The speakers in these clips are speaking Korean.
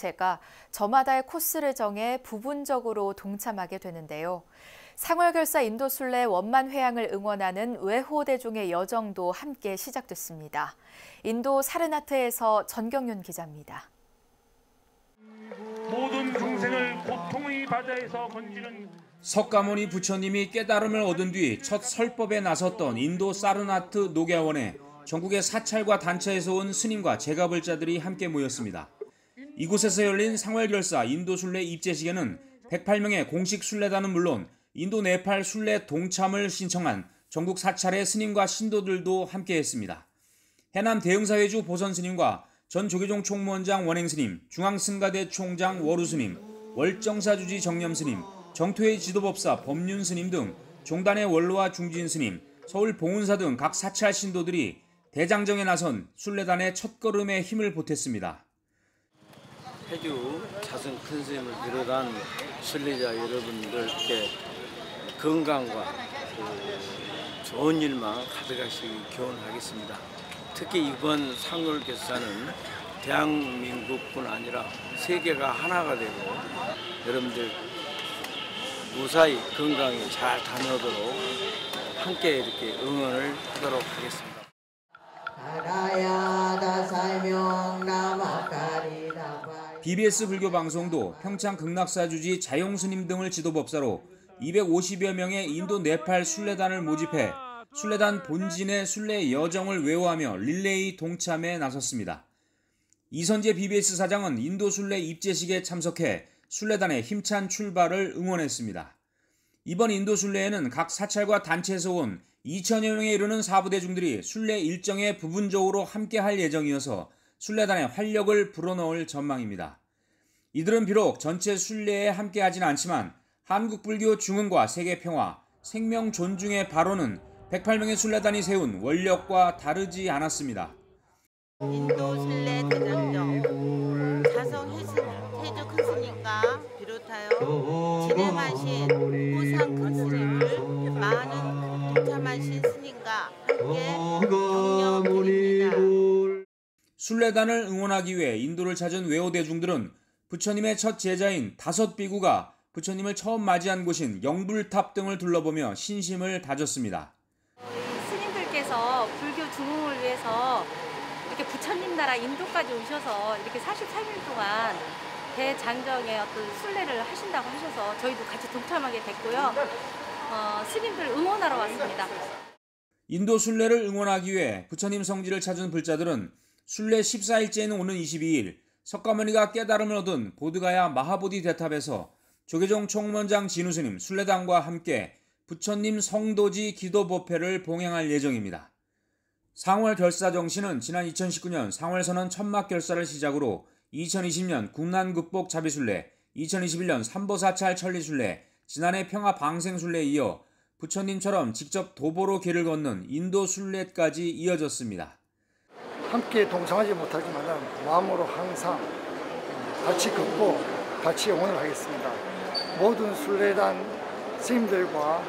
단체가 저마다의 코스를 정해 부분적으로 동참하게 되는데요. 상월결사 인도순례 원만 회양을 응원하는 외호대중의 여정도 함께 시작됐습니다. 인도 사르나트에서 전경윤 기자입니다. 모든 중생을 고통의 바다에서 건지는 석가모니 부처님이 깨달음을 얻은 뒤 첫 설법에 나섰던 인도 사르나트 녹야원에 전국의 사찰과 단체에서 온 스님과 제가불자들이 함께 모였습니다. 이곳에서 열린 상월결사 인도 순례 입제식에는 108명의 공식 순례단은 물론 인도 네팔 순례 동참을 신청한 전국 사찰의 스님과 신도들도 함께했습니다. 해남 대흥사회주 보선 스님과 전 조계종 총무원장 원행 스님, 중앙승가대 총장 월우 스님, 월정사 주지 정념 스님, 정토의 지도법사 법륜 스님 등 종단의 원로와 중진 스님, 서울 봉은사 등 각 사찰 신도들이 대장정에 나선 순례단의 첫걸음에 힘을 보탰습니다. 해주 자승 큰 스님을 비롯한 순례자 여러분들께 건강과 그 좋은 일만 가득하시기 기원하겠습니다. 특히 이번 상월 결사는 대한민국뿐 아니라 세계가 하나가 되고 여러분들 무사히 건강히 잘 다녀오도록 함께 이렇게 응원을 하도록 하겠습니다. BBS 불교 방송도 평창 극락사주지 자용스님 등을 지도법사로 250여 명의 인도 네팔 순례단을 모집해 순례단 본진의 순례 여정을 외워하며 릴레이 동참에 나섰습니다. 이선재 BBS 사장은 인도 순례 입제식에 참석해 순례단의 힘찬 출발을 응원했습니다. 이번 인도 순례에는 각 사찰과 단체에서 온 2천여 명에 이르는 사부대중들이 순례 일정에 부분적으로 함께할 예정이어서 순례단의 활력을 불어넣을 전망입니다. 이들은 비록 전체 순례에 함께하진 않지만 한국 불교 중흥과 세계 평화, 생명 존중의 바로는 108명의 순례단이 세운 원력과 다르지 않았습니다. 인도 순례 대장정 자성 해주 큰 스님과 비롯하여 진행하신 보상 큰 스님을 많은 동참하신 스님과 함께 경력드립니다. 순례단을 응원하기 위해 인도를 찾은 외호 대중들은 부처님의 첫 제자인 다섯 비구가 부처님을 처음 맞이한 곳인 영불탑 등을 둘러보며 신심을 다졌습니다. 스님들께서 불교 중흥을 위해서 이렇게 부처님 나라 인도까지 오셔서 이렇게 43일 동안 대장정의 어떤 순례를 하신다고 하셔서 저희도 같이 동참하게 됐고요. 어, 스님들 응원하러 왔습니다. 인도 순례를 응원하기 위해 부처님 성지를 찾은 불자들은 순례 14일째인 오는 22일 석가모니가 깨달음을 얻은 보드가야 마하보디 대탑에서 조계종 총무원장 진우스님 순례단과 함께 부처님 성도지 기도 법회를 봉행할 예정입니다. 상월 결사 정신은 지난 2019년 상월 선언 천막 결사를 시작으로 2020년 국난 극복 자비순례, 2021년 삼보사찰 천리순례, 지난해 평화 방생순례에 이어 부처님처럼 직접 도보로 길을 걷는 인도 순례까지 이어졌습니다. 함께 동참하지 못하지만 마음으로 항상 같이 걷고 같이 응원을 하겠습니다. 모든 순례단 스님들과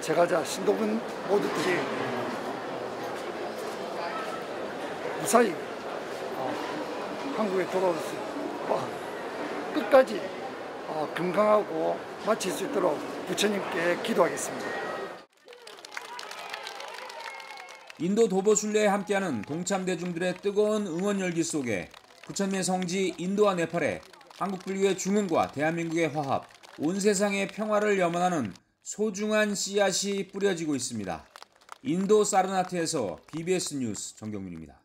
제가자 신도분 모두들이 무사히 어, 한국에 돌아올 수 어, 끝까지 어, 건강하고 마칠 수 있도록 부처님께 기도하겠습니다. 인도 도보 순례에 함께하는 동참 대중들의 뜨거운 응원 열기 속에 부처님의 성지 인도와 네팔에 한국 불교의 중흥과 대한민국의 화합, 온 세상의 평화를 염원하는 소중한 씨앗이 뿌려지고 있습니다. 인도 사르나트에서 BBS 뉴스 정경민입니다.